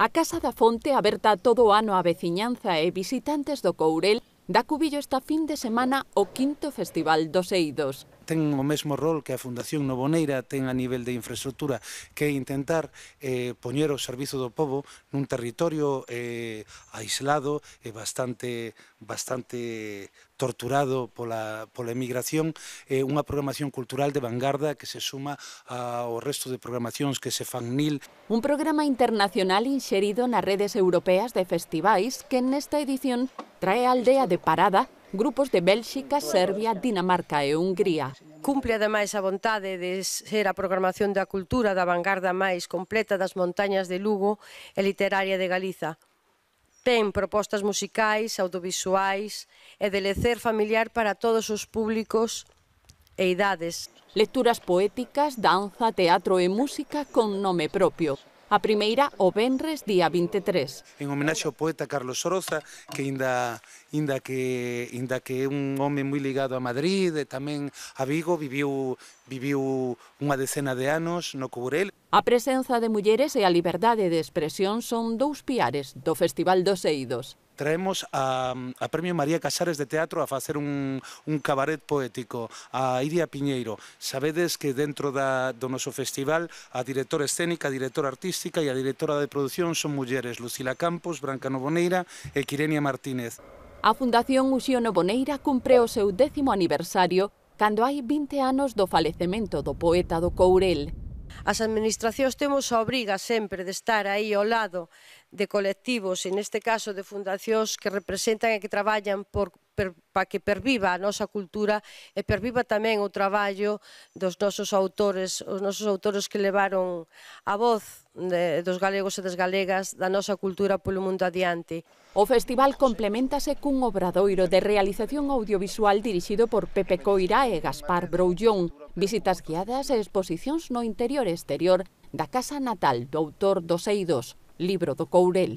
A Casa da Fonte, aberta todo o ano á veciñanza e visitantes do Courel, dá cubillo esta fin de semana o quinto Festival dos Eidos. Ten o mesmo rol que a Fundación Novoneira ten a nivel de infraestructura, que é intentar eh, poñer o servizo do povo nun territorio eh, aislado e bastante, bastante torturado pola, pola emigración eh, unha programación cultural de vanguarda que se suma ao resto de programacións que se fan nil. Un programa internacional inxerido nas redes europeas de festivais que nesta edición trae a aldea de parada grupos de Bélxica, Serbia, Dinamarca e Hungría. Cumple ademais a vontade de ser a programación da cultura da vanguarda máis completa das montañas de Lugo e literaria de Galiza, Ten propostas musicais, audiovisuais e de lecer familiar para todos os públicos e idades. Lecturas poéticas, danza, teatro e música con nome propio. A primeira o Benres día 23. En homenaxe ao poeta Carlos Soroza, que inda, inda, que, inda que é un home moi ligado a Madrid e tamén a Vigo, viviu, viviu unha decena de anos no Courel. A presenza de mulleres e a liberdade de expresión son dous piares do Festival dos Eidos traemos a, a Premio María Casares de Teatro a facer un, un cabaret poético a Iria Piñeiro. Sabedes que dentro da, do noso festival a directora escénica, a directora artística e a directora de produción son mulleres Lucila Campos, Branca Novoneira e Quirenia Martínez. A Fundación Uxío Novoneira cumpre o seu décimo aniversario cando hai 20 anos do falecemento do poeta do Courel. As administracións temos a obriga sempre de estar aí ao lado de colectivos, en este caso de fundacións que representan e que traballan por, per, para que perviva a nosa cultura e perviva tamén o traballo dos nosos autores, os nosos autores que levaron a voz de, dos galegos e das galegas da nosa cultura polo mundo adiante. O festival complementase cun obradoiro de realización audiovisual dirixido por Pepe Coira e Gaspar Broullón, visitas guiadas e exposicións no interior e exterior da casa natal do autor dos Eidos, libro do Courel.